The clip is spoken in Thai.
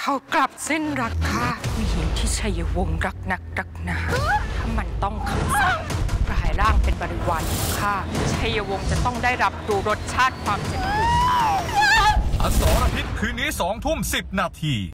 เขากลับสิ้นรักค่ะผู้หญิงที่ชัยวงศ์รักนักรักหนาถ้ามันต้องคำสั่งกลายร่างเป็นบริวารของข้าชัยวงศ์จะต้องได้รับดูรสชาติความเจ็บปวดอสรพิษคืนนี้สองทุ่มสิบนาที